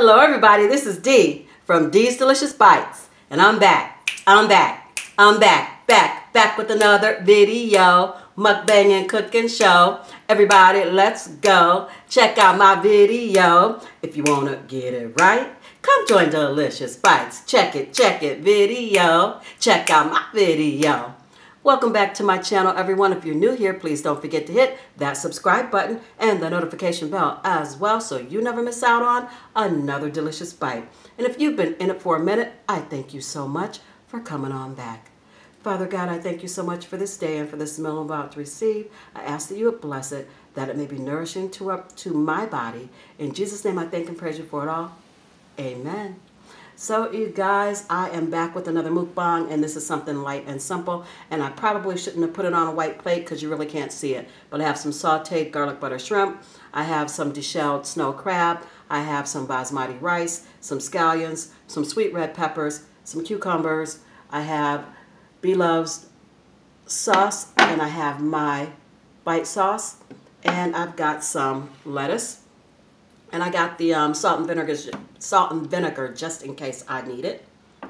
Hello, everybody. This is Dee from Dee's Delicious Bites, and I'm back. I'm back. I'm back. Back. Back with another video, mukbang and cooking show. Everybody, let's go. Check out my video. If you want to get it right, come join Delicious Bites. Check it, check it, video. Check out my video. Welcome back to my channel, everyone. If you're new here, please don't forget to hit that subscribe button and the notification bell as well so you never miss out on another delicious bite. And if you've been in it for a minute, I thank you so much for coming on back. Father God, I thank you so much for this day and for this meal I'm about to receive. I ask that you would bless it, that it may be nourishing to, up to my body. In Jesus' name, I thank and praise you for it all. Amen. So you guys, I am back with another mukbang and this is something light and simple and I probably shouldn't have put it on a white plate because you really can't see it. But I have some sauteed garlic butter shrimp, I have some deshelled snow crab, I have some basmati rice, some scallions, some sweet red peppers, some cucumbers, I have Blove's sauce and I have my bite sauce and I've got some lettuce and I got the um, salt and vinegar, salt and vinegar just in case I need it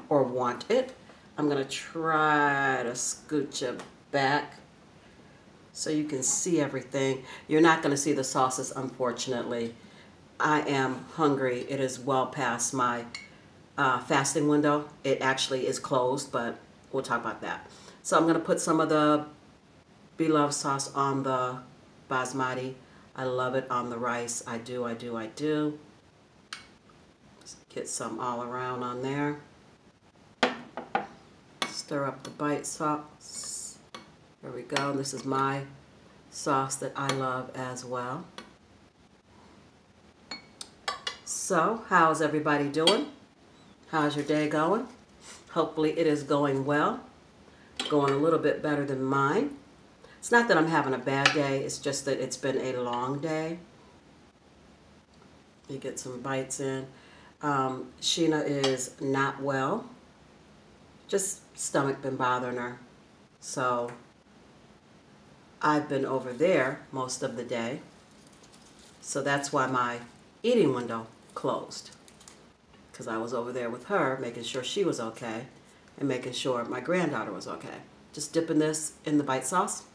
or want it. I'm gonna try to scooch it back so you can see everything. You're not gonna see the sauces, unfortunately. I am hungry. It is well past my uh, fasting window. It actually is closed, but we'll talk about that. So I'm gonna put some of the Blove's sauce on the basmati I love it on the rice. I do, I do, I do. get some all around on there. Stir up the bite sauce. There we go. This is my sauce that I love as well. So, how's everybody doing? How's your day going? Hopefully it is going well. Going a little bit better than mine. It's not that I'm having a bad day, it's just that it's been a long day. You get some bites in. Um, Sheena is not well. Just stomach been bothering her. So I've been over there most of the day. So that's why my eating window closed. Because I was over there with her, making sure she was okay and making sure my granddaughter was okay. Just dipping this in the bite sauce.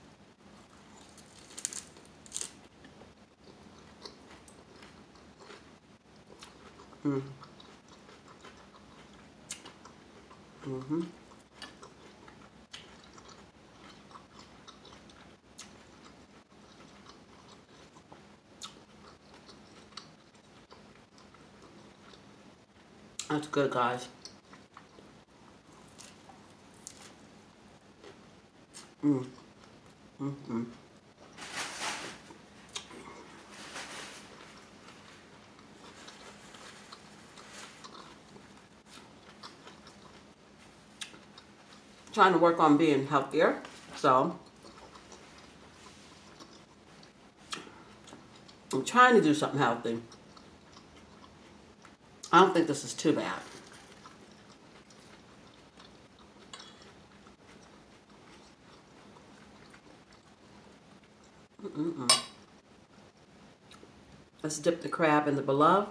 Mm. Mm-hmm. That's good, guys. Mm. Mm-hmm. Trying to work on being healthier. So I'm trying to do something healthy. I don't think this is too bad. Mm -mm. Let's dip the crab in the Blove's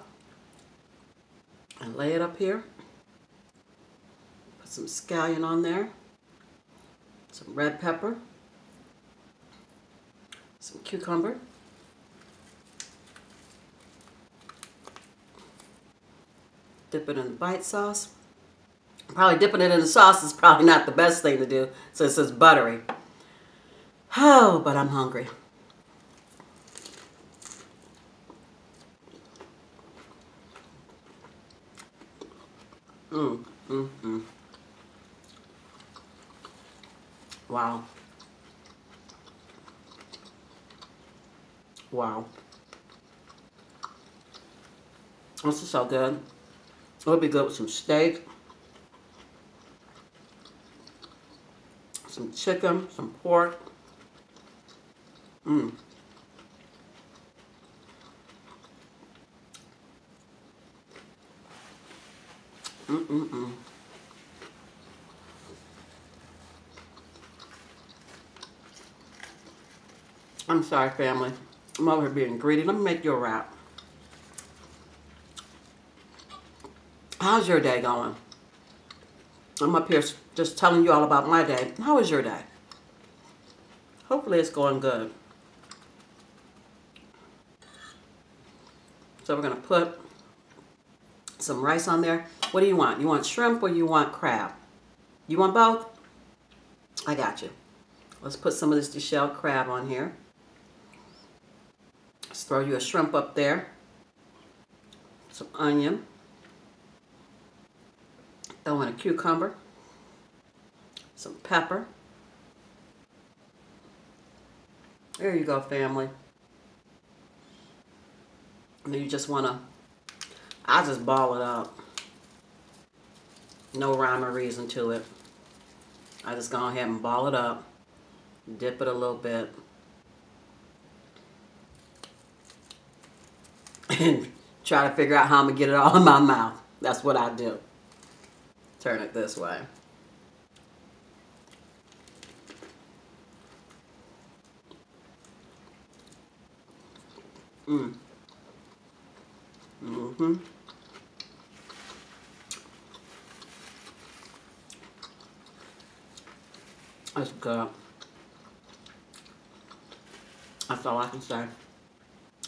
and lay it up here. Put some scallion on there some red pepper, some cucumber, dip it in the bite sauce. Probably dipping it in the sauce is probably not the best thing to do since it's buttery. Oh, but I'm hungry. Mmm, mmm, mmm. Wow. Wow. This is so good. It would be good with some steak, some chicken, some pork. Mmm. Mm-mm-mm. I'm sorry, family. I'm over here being greedy. Let me make you a wrap. How's your day going? I'm up here just telling you all about my day. How is your day? Hopefully it's going good. So we're going to put some rice on there. What do you want? You want shrimp or you want crab? You want both? I got you. Let's put some of this deshelled crab on here. Throw you a shrimp up there. Some onion. Throw in a cucumber. Some pepper. There you go, family. And you just want to, I just ball it up. No rhyme or reason to it. I just go ahead and ball it up. Dip it a little bit. And try to figure out how I'm going to get it all in my mouth. That's what I do. Turn it this way. Mm. Mm-hmm. That's good. That's all I can say.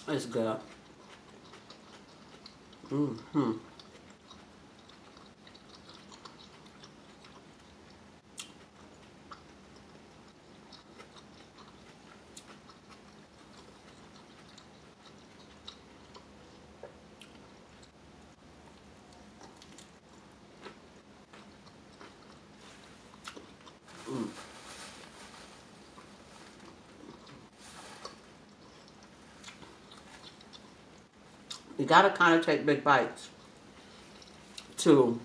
It's good. Mm-hmm. You gotta kind of take big bites to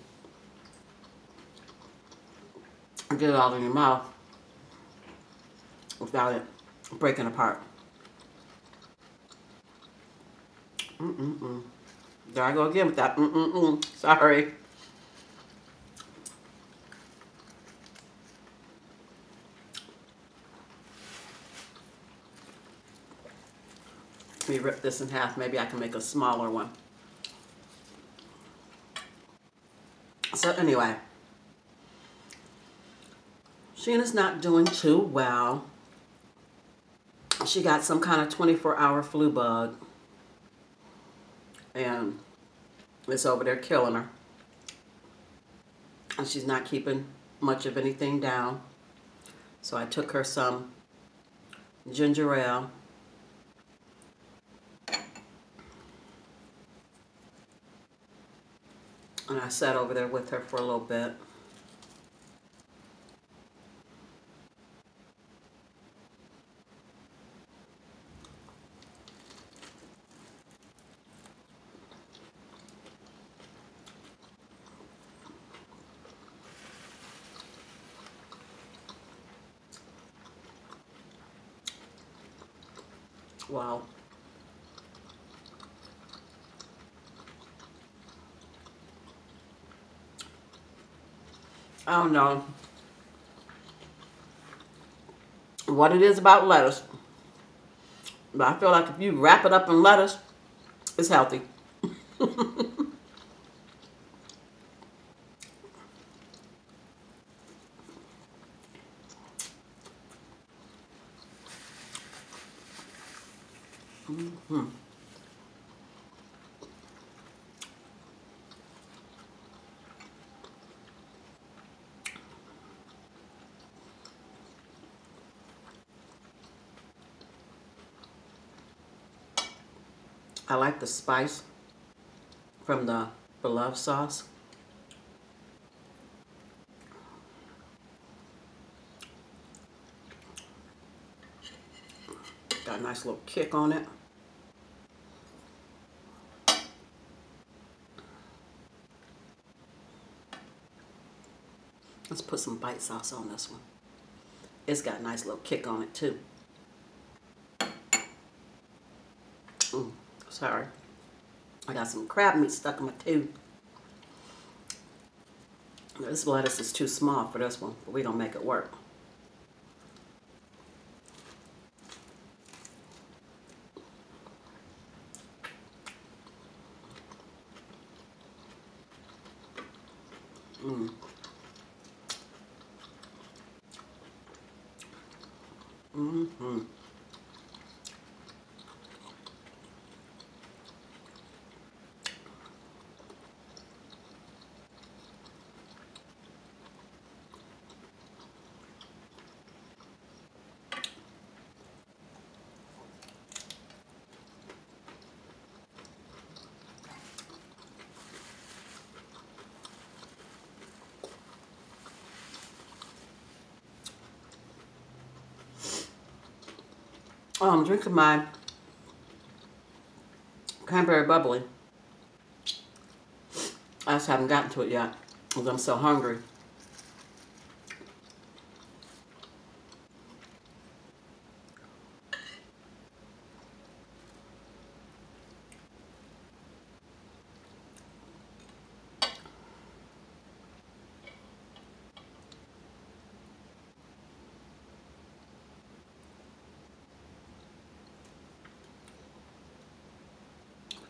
get it all in your mouth without it breaking apart. Mm-mm-mm. There I go again with that mm-mm-mm. Sorry. Me rip this in half. Maybe I can make a smaller one. So anyway, Sheena's not doing too well. She got some kind of 24 hour flu bug. And it's over there killing her. And she's not keeping much of anything down. So I took her some ginger ale And I sat over there with her for a little bit. Wow. I don't know what it is about lettuce. But I feel like if you wrap it up in lettuce, it's healthy. mm-hmm. I like the spice from the Blove's sauce. Got a nice little kick on it. Let's put some bite sauce on this one. It's got a nice little kick on it too. Mm. Sorry. I got some crab meat stuck in my tooth. This lettuce is too small for this one, but we don't make it work. Mm. Mm-hmm. Oh, I'm drinking my cranberry bubbly. I just haven't gotten to it yet because I'm so hungry.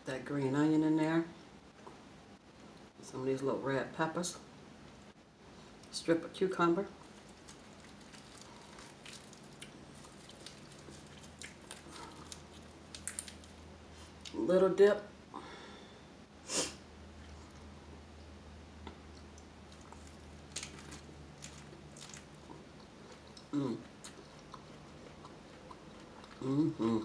That green onion in there. Some of these little red peppers. Strip of cucumber. Little dip. Mm. Mm-hmm.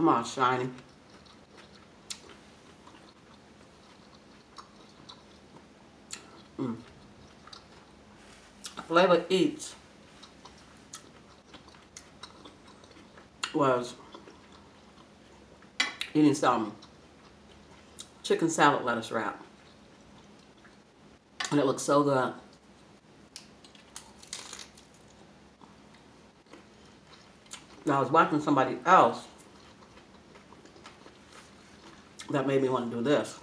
Come on, shiny. Mm. Flavor Eats was eating some chicken salad lettuce wrap. And it looks so good. Now I was watching somebody else that made me want to do this.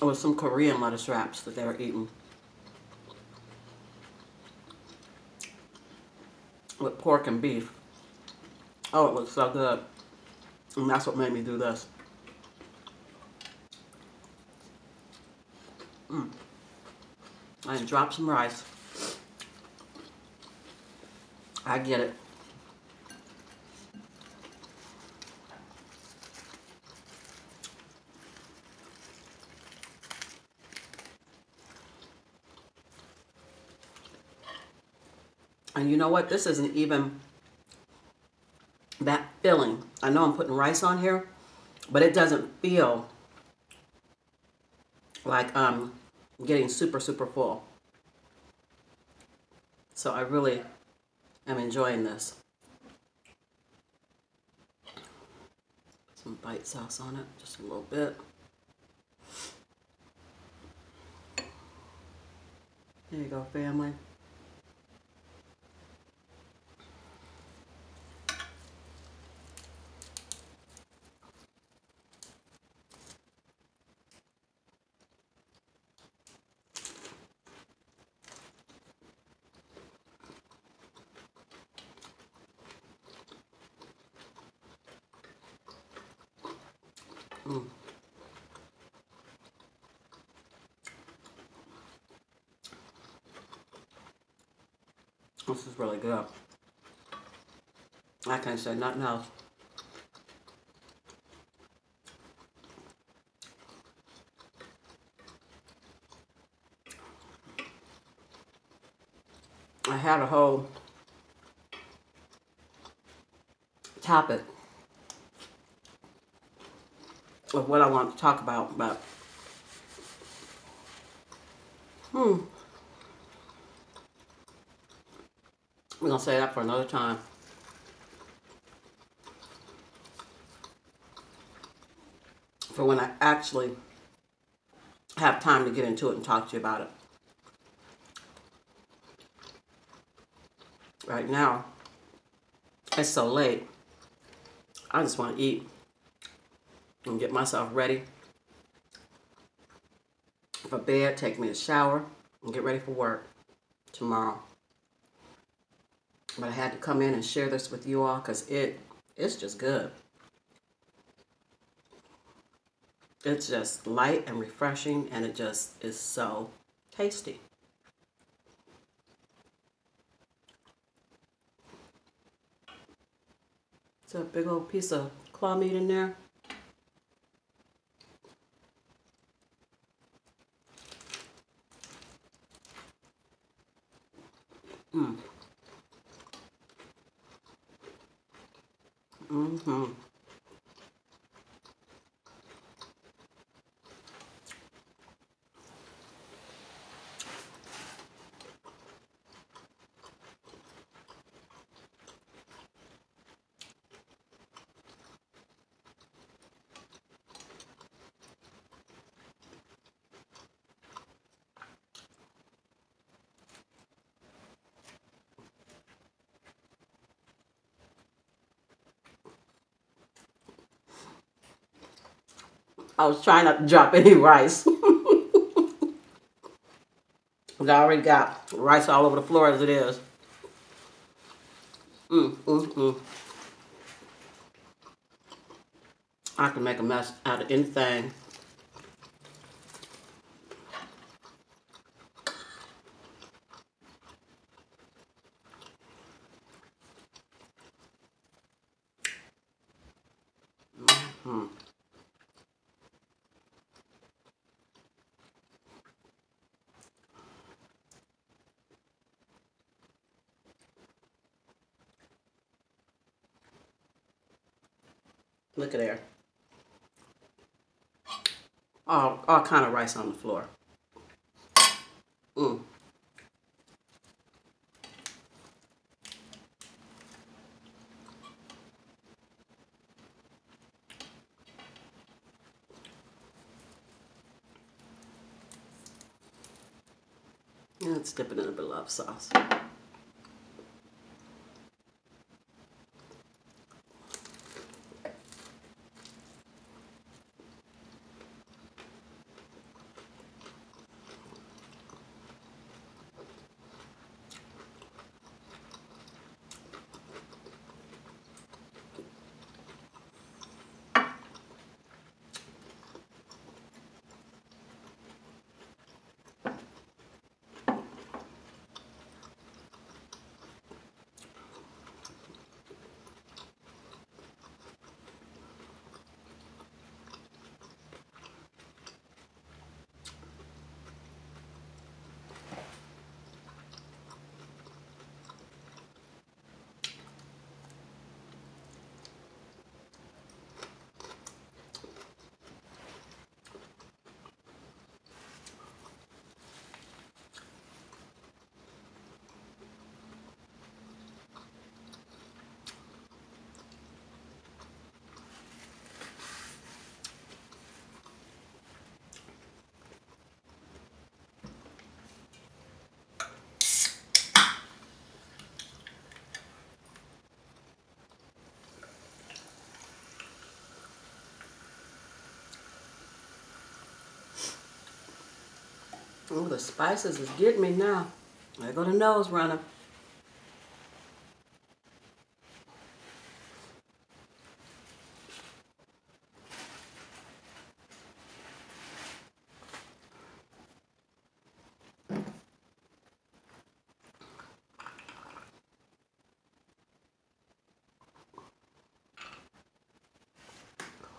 It was some Korean lettuce wraps that they were eating. With pork and beef. Oh, it looks so good. And that's what made me do this. Mm. I dropped some rice. I get it. And you know what? This isn't even that filling. I know I'm putting rice on here, but it doesn't feel like I'm getting super, super full. So I really am enjoying this. Some bite sauce on it, just a little bit. There you go, family. This is really good. I can't say nothing else. I had a whole topic of what I want to talk about, but hmm, we're gonna say that for another time. For when I actually have time to get into it and talk to you about it. Right now, it's so late. I just want to eat and get myself ready for bed, take me a shower, and get ready for work tomorrow. But I had to come in and share this with you all because it it's just good. It's just light and refreshing and it just is so tasty. It's a big old piece of claw meat in there. Mm-hmm. I was trying not to drop any rice. I already got rice all over the floor as it is. Mm, mm, mm. I can make a mess out of anything. Look at there. All, all kind of rice on the floor. Mm. Let's dip it in a bit of sauce. Oh, the spices is getting me now. There go the nose runner.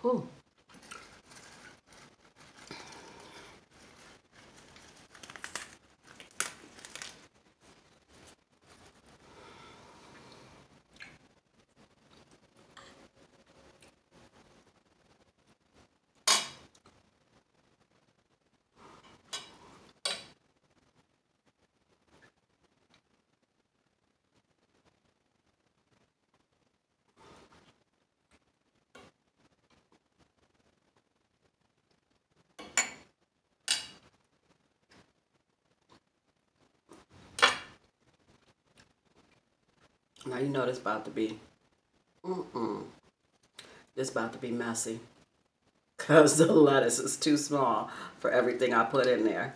Ooh. Now you know this about to be, mm-mm. This about to be messy. Because the lettuce is too small for everything I put in there.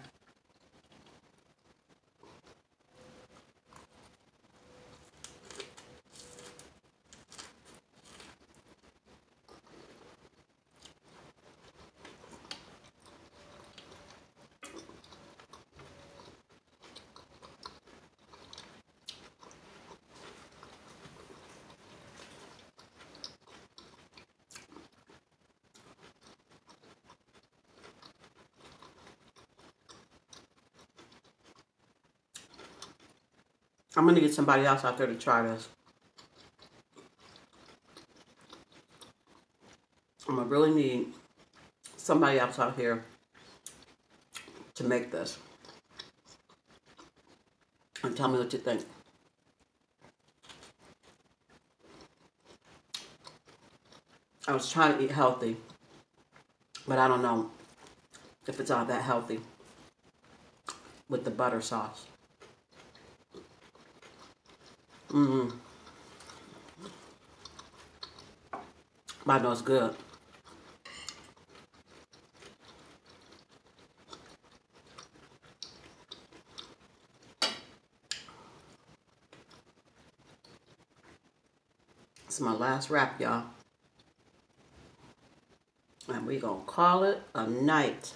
I'm gonna get somebody else out there to try this. I'm gonna really need somebody else out here to make this. And tell me what you think. I was trying to eat healthy, but I don't know if it's all that healthy with the butter sauce. Mmm. I know it's good. It's my last wrap, y'all. And we gonna call it a night.